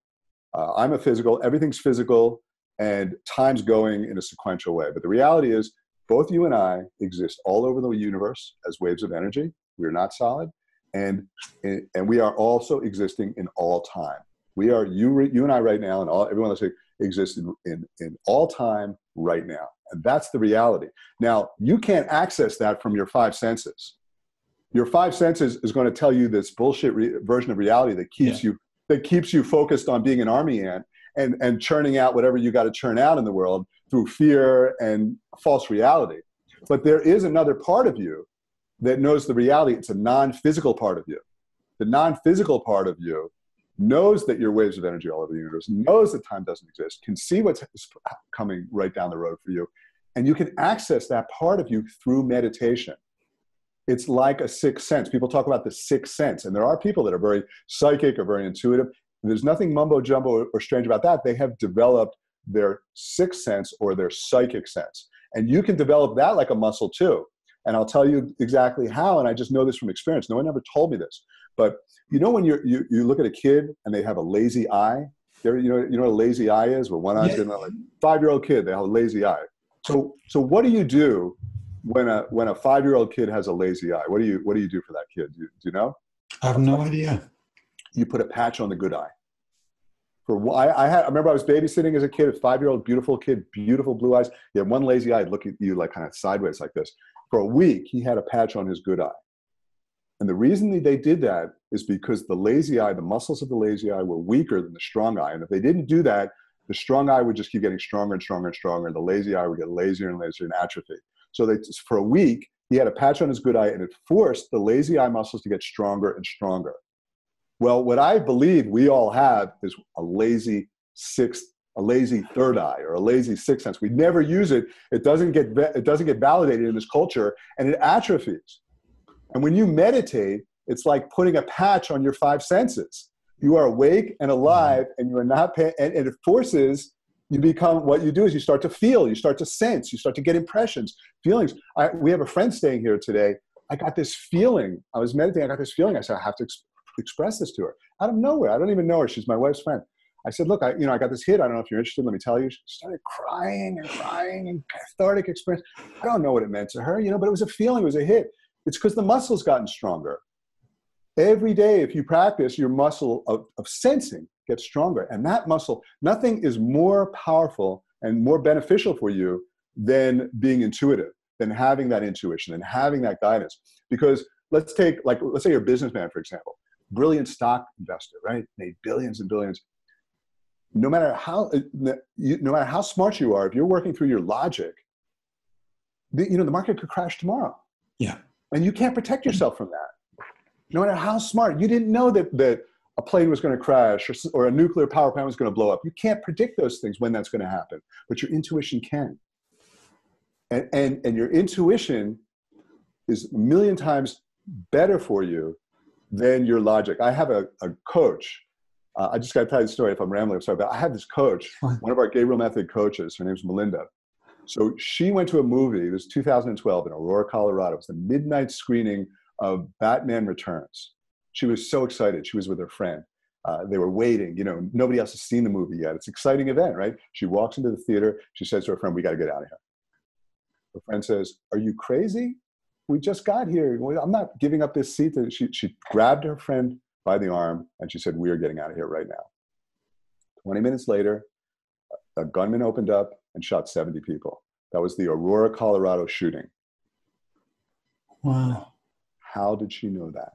Uh, I'm a physical, everything's physical, and time's going in a sequential way. But the reality is, both you and I exist all over the universe as waves of energy. We're not solid, and and we are also existing in all time. We are you you and I right now, and all everyone listening exists in, in, in all time right now, and that's the reality. Now you can't access that from your five senses. Your five senses is going to tell you this bullshit re- version of reality that keeps yeah. you that keeps you focused on being an army ant and and churning out whatever you got to churn out in the world through fear and false reality. But there is another part of you that knows the reality. It's a non-physical part of you. The non-physical part of you knows that you're waves of energy all over the universe, knows that time doesn't exist, can see what's coming right down the road for you, and you can access that part of you through meditation. It's like a sixth sense. People talk about the sixth sense, and there are people that are very psychic or very intuitive. There's nothing mumbo jumbo or strange about that. They have developed their sixth sense or their psychic sense. And you can develop that like a muscle too. And I'll tell you exactly how. And I just know this from experience. No one ever told me this. But you know when you you you look at a kid and they have a lazy eye. You, know you know what a lazy eye is, where one eye's yeah. like five year old kid they have a lazy eye. So so what do you do when a when a five year old kid has a lazy eye? What do you what do you do for that kid? Do you, do you know? I have no idea. You put a patch on the good eye. For I, I had I remember I was babysitting as a kid, a five year old beautiful kid, beautiful blue eyes. He had one lazy eye, look at you like kind of sideways like this. For a week, he had a patch on his good eye. And the reason that they did that is because the lazy eye, the muscles of the lazy eye were weaker than the strong eye. And if they didn't do that, the strong eye would just keep getting stronger and stronger and stronger, and the lazy eye would get lazier and lazier and atrophy. So they, for a week, he had a patch on his good eye, and it forced the lazy eye muscles to get stronger and stronger. Well, what I believe we all have is a lazy sixth, a lazy third eye, or a lazy sixth sense. We never use it. It doesn't get it doesn't get validated in this culture, and it atrophies. And when you meditate, it's like putting a patch on your five senses. You are awake and alive, and you are not paying, and, and it forces you become what you do is you start to feel, you start to sense, you start to get impressions, feelings. I, we have a friend staying here today. I got this feeling. I was meditating. I got this feeling. I said, I have to ex- express this to her out of nowhere. I don't even know her. She's my wife's friend. I said, look, I, you know, I got this hit. I don't know if you're interested. Let me tell you. She started crying and crying and cathartic experience. I don't know what it meant to her, you know, but it was a feeling. It was a hit. It's because the muscle's gotten stronger. Every day, if you practice, your muscle of, of sensing gets stronger. And that muscle, nothing is more powerful and more beneficial for you than being intuitive, than having that intuition and having that guidance. Because let's take, like, let's say you're a businessman, for example, brilliant stock investor, right? Made billions and billions. No matter how, uh, no matter how smart you are, if you're working through your logic, the, you know the market could crash tomorrow. Yeah. And you can't protect yourself from that. No matter how smart, you didn't know that, that a plane was going to crash or, or a nuclear power plant was going to blow up. You can't predict those things when that's going to happen, but your intuition can. And, and, and your intuition is a million times better for you than your logic. I have a, a coach. Uh, I just got to tell you the story if I'm rambling, I'm sorry, but I have this coach, *laughs* one of our Gabriel Method coaches, her name's Melinda. So she went to a movie, it was 2012 in Aurora, Colorado. It was the midnight screening of Batman Returns. She was so excited. She was with her friend. Uh, they were waiting. You know, nobody else has seen the movie yet. It's an exciting event, right? She walks into the theater. She says to her friend, "We got to get out of here." Her friend says, "Are you crazy? We just got here. I'm not giving up this seat." She she grabbed her friend by the arm and she said, "We are getting out of here right now." Twenty minutes later, a gunman opened up and shot 70 people. That was the Aurora, Colorado shooting. Wow. How did she know that?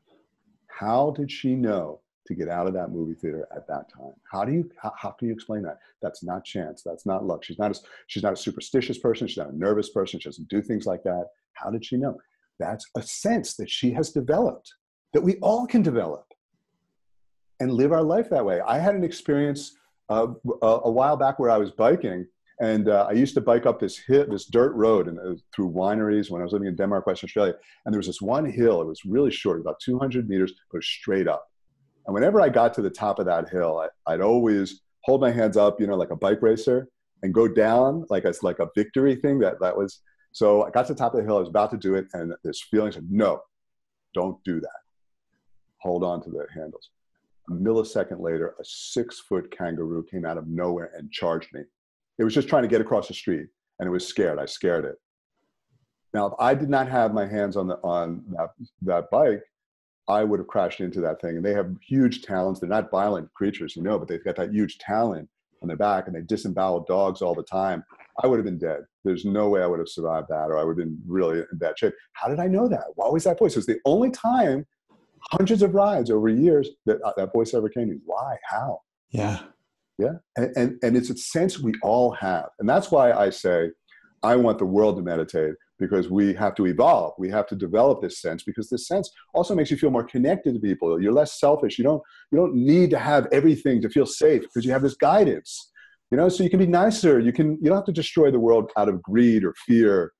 How did she know to get out of that movie theater at that time? How do you how, how can you explain that? That's not chance. That's not luck. She's not a, she's not a superstitious person. She's not a nervous person. She doesn't do things like that. How did she know? That's a sense that she has developed that we all can develop and live our life that way. I had an experience uh, a, a, while back where I was biking, and uh, I used to bike up this hill, this dirt road, and uh, through wineries when I was living in Denmark, Western Australia. And there was this one hill. It was really short, about 200 meters, but straight up. And whenever I got to the top of that hill, I, I'd always hold my hands up, you know, like a bike racer, and go down like a like a victory thing. That that was. So I got to the top of the hill. I was about to do it, and this feeling said, "No, don't do that. Hold on to the handles." A millisecond later, a six foot kangaroo came out of nowhere and charged me. It was just trying to get across the street and it was scared. I scared it. Now, if I did not have my hands on, the, on that, that bike, I would have crashed into that thing. And they have huge talons. They're not violent creatures, you know, but they've got that huge talon on their back and they disembowel dogs all the time. I would have been dead. There's no way I would have survived that or I would have been really in bad shape. How did I know that? Why was that voice? It was the only time hundreds of rides over years that uh, that voice ever came to me. Why? How? Yeah. Yeah. And, and, and it's a sense we all have. And that's why I say, I want the world to meditate because we have to evolve. We have to develop this sense because this sense also makes you feel more connected to people. You're less selfish. You don't, you don't need to have everything to feel safe because you have this guidance. You know, so you can be nicer. You can you don't have to destroy the world out of greed or fear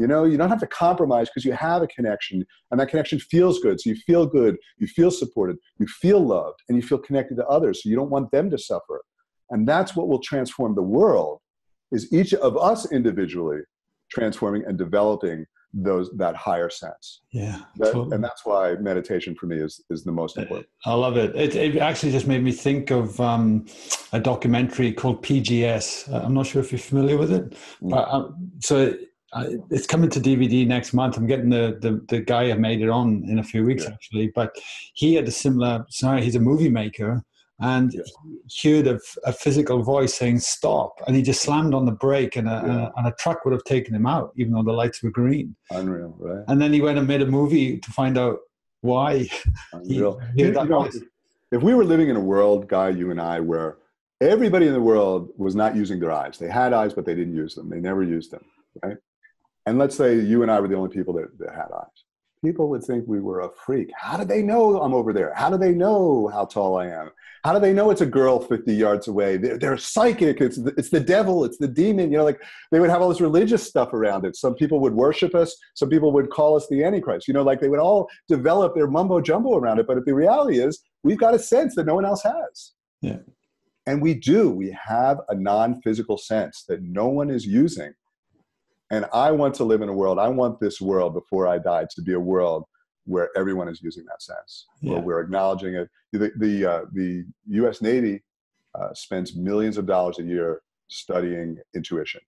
you know, you don't have to compromise because you have a connection and that connection feels good. So you feel good, you feel supported, you feel loved, and you feel connected to others. So you don't want them to suffer. And that's what will transform the world is each of us individually transforming and developing those that higher sense. Yeah. That, totally. And that's why meditation for me is is the most important. I love it. It, it actually just made me think of um, a documentary called PGS. I'm not sure if you're familiar with it, mm. but um, so it's coming to DVD next month. I'm getting the, the, the guy who made it on in a few weeks yeah. actually, but he had a similar. Sorry, he's a movie maker, and yeah. he heard a, a, physical voice saying stop, and he just slammed on the brake, and a, yeah. and a, and a truck would have taken him out, even though the lights were green. Unreal, right? And then he went and made a movie to find out why. *laughs* Unreal. He, you know, if we were living in a world, guy, you and I, where everybody in the world was not using their eyes, they had eyes, but they didn't use them. They never used them, right? and let's say you and I were the only people that, that had eyes. People would think we were a freak. How do they know I'm over there? How do they know how tall I am? How do they know it's a girl 50 yards away? They're, they're psychic. It's the, it's the devil. It's the demon. You know, like they would have all this religious stuff around it. Some people would worship us. Some people would call us the Antichrist. You know, like they would all develop their mumbo jumbo around it. But the reality is, we've got a sense that no one else has. Yeah. And we do. We have a non physical sense that no one is using and I want to live in a world, I want this world before I die to be a world where everyone is using that sense, yeah. where we're acknowledging it. The, the, uh, the US Navy uh, spends millions of dollars a year studying intuition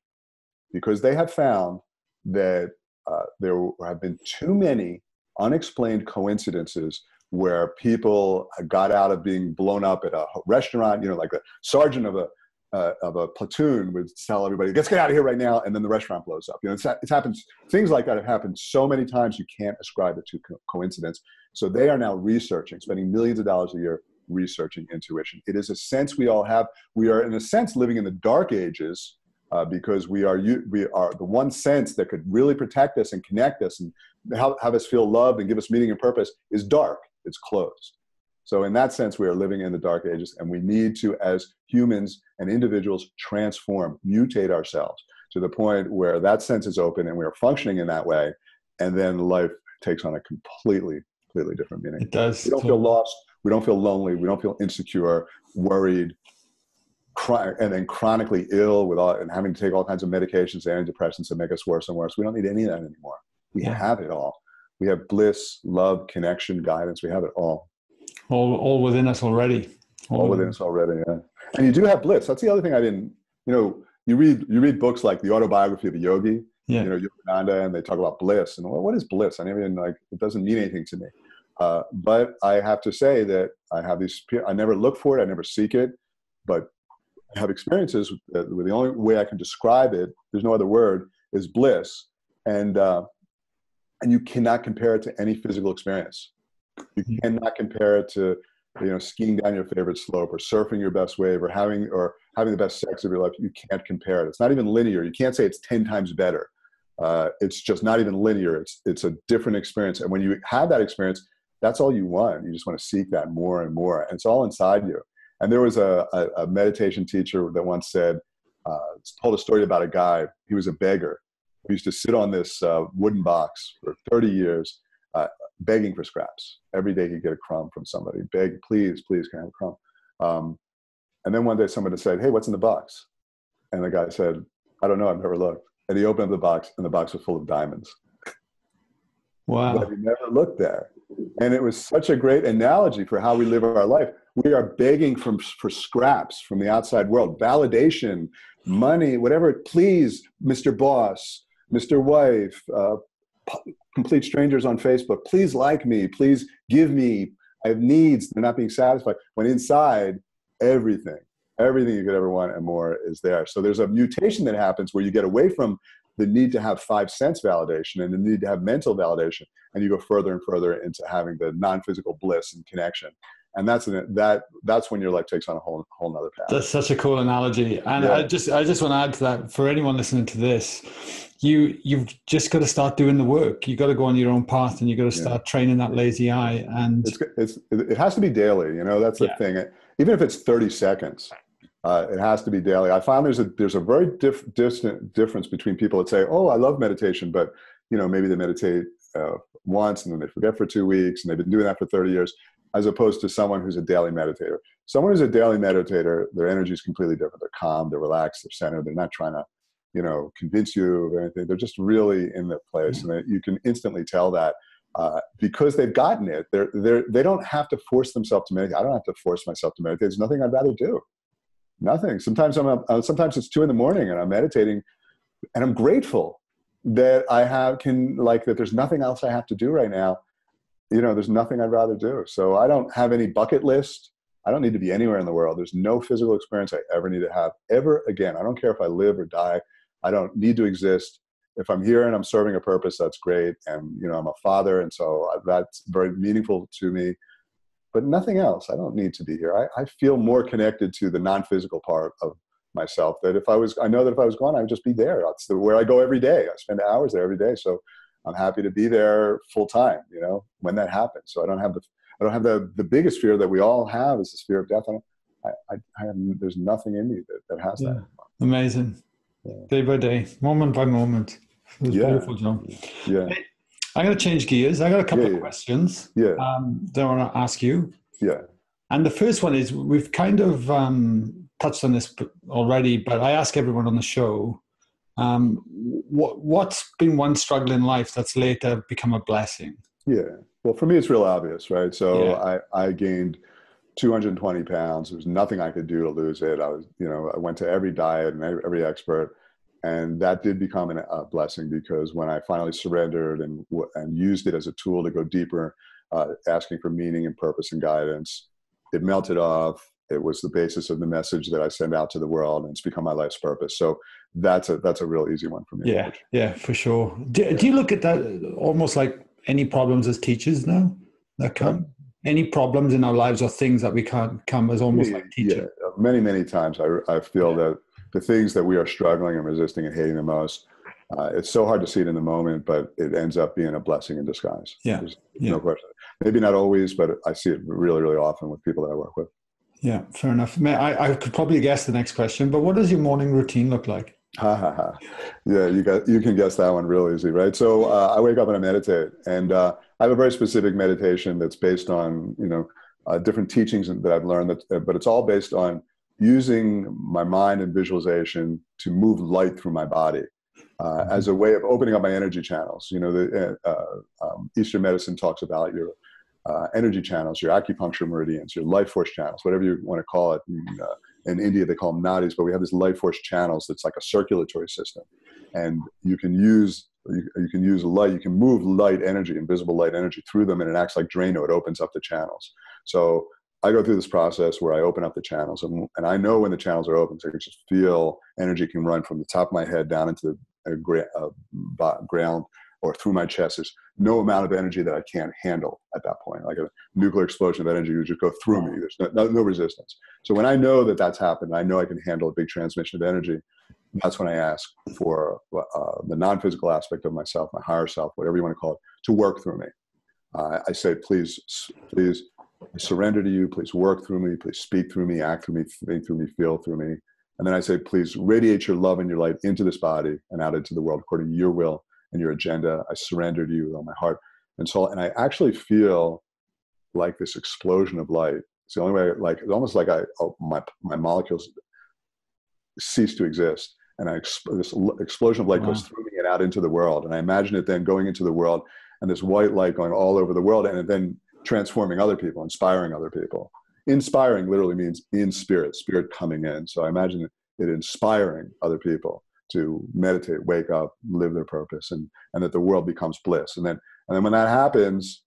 because they have found that uh, there have been too many unexplained coincidences where people got out of being blown up at a restaurant, you know, like the sergeant of a uh, of a platoon would tell everybody, "Let's get out of here right now," and then the restaurant blows up. You know, it's, it's happens. Things like that have happened so many times you can't ascribe it to co- coincidence. So they are now researching, spending millions of dollars a year researching intuition. It is a sense we all have. We are, in a sense, living in the dark ages uh, because we are we are the one sense that could really protect us and connect us and have, have us feel loved and give us meaning and purpose is dark. It's closed. So, in that sense, we are living in the dark ages, and we need to, as humans and individuals, transform, mutate ourselves to the point where that sense is open and we are functioning in that way, and then life takes on a completely, completely different meaning. It does. We don't feel lost. We don't feel lonely. We don't feel insecure, worried, cry, and then chronically ill with all, and having to take all kinds of medications, and antidepressants that make us worse and worse. We don't need any of that anymore. We yeah. have it all. We have bliss, love, connection, guidance. We have it all all all within us already. All, all within us already, yeah. And you do have bliss. That's the other thing I didn't. You know, you read you read books like the autobiography of a yogi. Yeah. You know, Yogananda, and they talk about bliss. And well, what is bliss? I never even like. It doesn't mean anything to me. Uh, but I have to say that I have these. I never look for it. I never seek it. But I have experiences with, with the only way I can describe it. There's no other word. Is bliss. And uh, and you cannot compare it to any physical experience. You cannot compare it to you know skiing down your favorite slope or surfing your best wave or having or having the best sex of your life. You can't compare it. It's not even linear. You can't say it's ten times better. Uh, it's just not even linear. It's it's a different experience. And when you have that experience, that's all you want. You just want to seek that more and more, and it's all inside you. And there was a, a, a meditation teacher that once said, uh, told a story about a guy. He was a beggar. He used to sit on this uh, wooden box for 30 years, uh, begging for scraps. Every day he'd get a crumb from somebody. Beg, please, please, can I have a crumb? Um, and then one day somebody said, "Hey, what's in the box?" And the guy said, "I don't know. I've never looked." And he opened up the box, and the box was full of diamonds. Wow! But he never looked there, and it was such a great analogy for how we live our life. We are begging from, for scraps from the outside world, validation, money, whatever. Please, Mr. Boss, Mr. Wife, uh, complete strangers on Facebook, please like me, please give me. I have needs, they're not being satisfied. When inside, everything, everything you could ever want and more is there. So there's a mutation that happens where you get away from the need to have five sense validation and the need to have mental validation, and you go further and further into having the non-physical bliss and connection and that's an, that that's when your life takes on a whole whole another path. That's such a cool analogy, and yeah. I just I just want to add to that for anyone listening to this, you you've just got to start doing the work. You got to go on your own path, and you got to start yeah. training that lazy eye. And it's, it's it has to be daily. You know that's the yeah. thing. Even if it's thirty seconds, uh, it has to be daily. I find there's a there's a very diff, distant difference between people that say, "Oh, I love meditation," but you know maybe they meditate uh, once and then they forget for two weeks, and they've been doing that for thirty years as opposed to someone who's a daily meditator. Someone who's a daily meditator, their energy is completely different. They're calm, they're relaxed, they're centered. They're not trying to, you know, convince you of anything. They're just really in their place, and you can instantly tell that uh, because they've gotten it. They're they're they don't have to force themselves to meditate. I don't have to force myself to meditate. There's nothing I'd rather do. Nothing. Sometimes I'm uh, sometimes it's two in the morning and I'm meditating, and I'm grateful that I have can like that. There's nothing else I have to do right now you know, there's nothing I'd rather do. So I don't have any bucket list. I don't need to be anywhere in the world. There's no physical experience I ever need to have ever again. I don't care if I live or die. I don't need to exist. If I'm here and I'm serving a purpose, that's great. And you know, I'm a father, and so uh, that's very meaningful to me. But nothing else. I don't need to be here. I, I feel more connected to the non-physical part of myself. That if I was, I know that if I was gone, I would just be there. That's the, where I go every day. I spend hours there every day. So I'm happy to be there full time, you know, when that happens. So I don't have the, I don't have the, the biggest fear that we all have is this fear of death. I, I, I have, there's nothing in me that, that has yeah. that. Amazing. Yeah. Day by day, moment by moment. yeah. beautiful, Jon. Yeah. Hey, I'm going to change gears. I got a couple yeah, of questions. Yeah. Um, that I want to ask you. Yeah. And the first one is we've kind of um, touched on this already, but I ask everyone on the show um, what, what's been one struggle in life that's later become a blessing? Yeah. Well, for me, it's real obvious, right? So. I, I gained 220 pounds. There was nothing I could do to lose it. I was, you know, I went to every diet and every expert, and that did become an, a blessing because when I finally surrendered and and used it as a tool to go deeper, uh, asking for meaning and purpose and guidance, it melted off it was the basis of the message that I send out to the world, and it's become my life's purpose. So that's a that's a real easy one for me. Yeah, yeah, for sure. Do, do you look at that almost like any problems as teachers now that come? Any problems in our lives or things that we can't come as almost like teacher? Yeah, many many times I I feel yeah. that the things that we are struggling and resisting and hating the most. Uh, it's so hard to see it in the moment, but it ends up being a blessing in disguise. Yeah, yeah. no question. Maybe not always, but I see it really, really often with people that I work with. Yeah, fair enough. I, I could probably guess the next question, but what does your morning routine look like? Ha ha ha. Yeah, you got you can guess that one real easy, right? So uh, I wake up and I meditate, and uh, I have a very specific meditation that's based on you know uh, different teachings that I've learned. That, uh, but it's all based on using my mind and visualization to move light through my body. Uh, mm-hmm. As a way of opening up my energy channels, you know, the uh, um, Eastern medicine talks about your uh, energy channels, your acupuncture meridians, your life force channels, whatever you want to call it. Uh, in India, they call them nadis, but we have these life force channels that's like a circulatory system. And you can use you, you, can use light, you can move light energy, invisible light energy through them, and it acts like Drano. It opens up the channels. So I go through this process where I open up the channels, and, and I know when the channels are open. So I can just feel energy can run from the top of my head down into the uh, uh, ground or through my chest. There's no amount of energy that I can't handle at that point. Like a nuclear explosion of energy would just go through me. There's no, no, no resistance. So when I know that that's happened, I know I can handle a big transmission of energy. That's when I ask for uh, the non-physical aspect of myself, my higher self, whatever you want to call it, to work through me. Uh, I say, please, please surrender to you. Please work through me. Please speak through me, act through me, think through me, feel through me. And then I say, please radiate your love and your light into this body and out into the world according to your will and your agenda. I surrender to you with all my heart and soul. And I actually feel like this explosion of light. It's the only way, like, it's almost like I, oh, my, my molecules cease to exist. And I, this explosion of light wow. goes through me and out into the world. And I imagine it then going into the world and this white light going all over the world and then transforming other people, inspiring other people. Inspiring literally means in spirit, spirit coming in. So I imagine it inspiring other people to meditate, wake up, live their purpose, and and that the world becomes bliss. And then and then when that happens,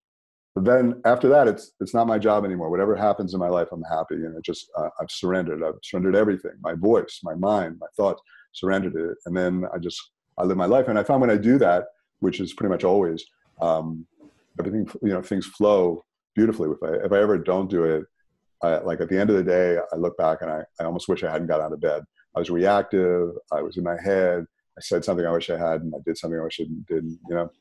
then after that, it's it's not my job anymore. Whatever happens in my life, I'm happy, and it just uh, I've surrendered. I've surrendered everything: my voice, my mind, my thoughts, surrendered it, and then I just I live my life. And I found when I do that, which is pretty much always, um, everything you know things flow beautifully. If I if I ever don't do it, I, like at the end of the day, I look back and I, I almost wish I hadn't got out of bed. I was reactive. I was in my head. I said something I wish I had, and I did something I wish I didn't. You know,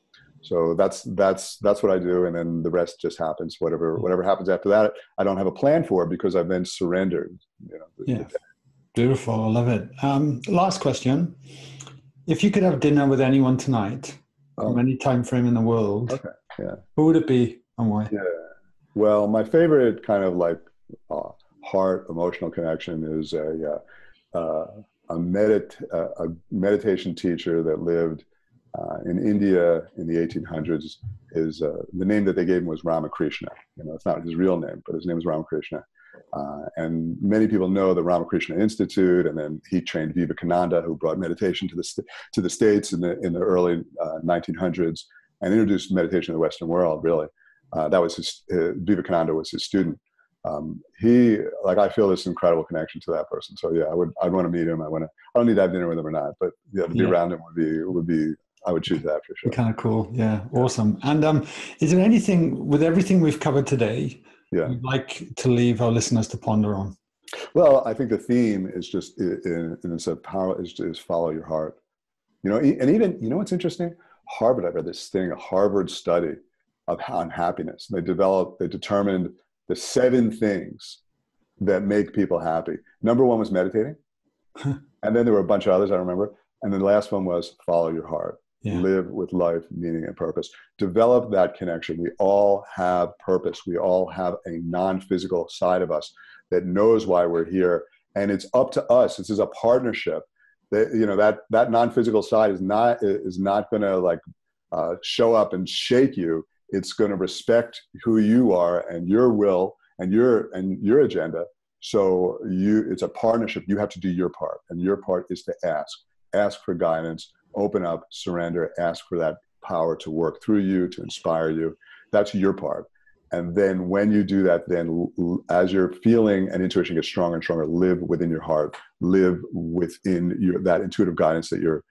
so that's that's that's what I do, and then the rest just happens. Whatever whatever happens after that, I don't have a plan for because I've been surrendered. You know. Yeah. Beautiful. I love it. Um, last question: If you could have dinner with anyone tonight, oh. from any time frame in the world, okay. yeah. who would it be and why? Yeah. Well, my favorite kind of like uh, heart emotional connection is a uh, uh, a, medit- a meditation teacher that lived uh, in India in the 1800s. His uh, the name that they gave him was Ramakrishna. You know, it's not his real name, but his name is Ramakrishna. Uh, and many people know the Ramakrishna Institute, and then he trained Vivekananda, who brought meditation to the st- to the states in the in the early 1900s and introduced meditation in the Western world. Really, uh, that was his, his Vivekananda was his student. Um, he like I feel this incredible connection to that person. So yeah, I would I'd want to meet him. I want to. I don't need to have dinner with him or not, but yeah, to be yeah. around him would be would be. I would choose that for sure. Kind of cool. Yeah, awesome. And um, is there anything with everything we've covered today? Yeah. You'd like to leave our listeners to ponder on? Well, I think the theme is just in, in a power is, is follow your heart. You know, and even you know what's interesting? Harvard. I read this thing, a Harvard study of on happiness. They developed, they determined the seven things that make people happy. Number one was meditating. *laughs* and then there were a bunch of others I remember. And then the last one was follow your heart. Yeah. Live with life, meaning, and purpose. Develop that connection. We all have purpose. We all have a non physical side of us that knows why we're here. And it's up to us. This is a partnership. That, you know that that non physical side is not is not going to like uh, show up and shake you it's going to respect who you are and your will and your and your agenda. So you it's a partnership. You have to do your part and your part is to ask. Ask for guidance open up surrender ask for that power to work through you to inspire you. That's your part. And then when you do that then as your feeling and intuition gets stronger and stronger live within your heart live within your that intuitive guidance that you're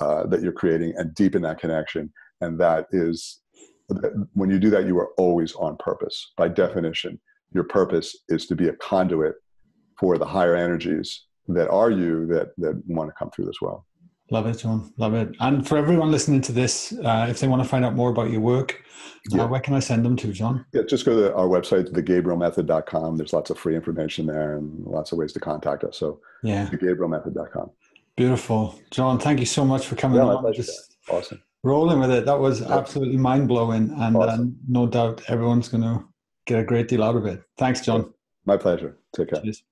uh, that you're creating and deepen that connection. And that is when you do that, you are always on purpose. By definition, your purpose is to be a conduit for the higher energies that are you that, that want to come through this world. Love it, Jon. Love it. And for everyone listening to this, uh, if they want to find out more about your work, uh, yeah. uh, where can I send them to, Jon? Yeah, just go to our website, thegabrielmethod.com. There's lots of free information there and lots of ways to contact us. So, yeah, thegabrielmethod.com. Beautiful. Jon, thank you so much for coming yeah, on. Just, awesome rolling with it. That was absolutely mind blowing, and awesome. uh, no doubt everyone's going to get a great deal out of it. Thanks, Jon. My pleasure. Take care. Cheers.